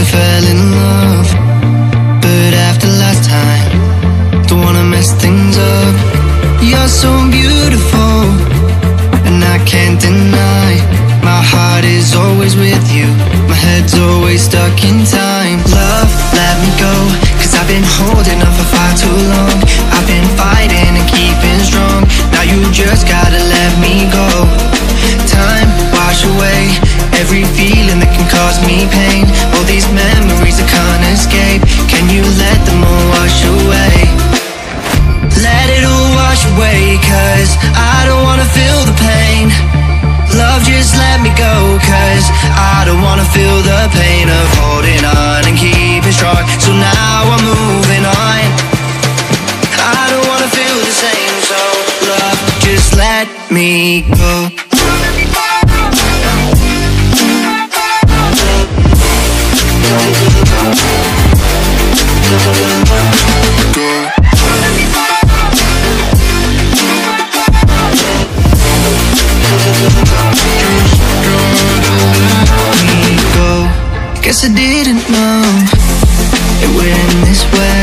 I fell in love But after last time Don't wanna mess things up. You're so beautiful And I can't deny My heart is always with you. My head's always stuck in time. Love, let me I've been holding on for far too long. I've been fighting and keeping strong. Now you just gotta let me go. Time, wash away Every feeling that can cause me pain. the pain of holding on and keeping strong. So now I'm moving on. I don't wanna feel the same. So love, just let me go. Thank I didn't know. It went this way.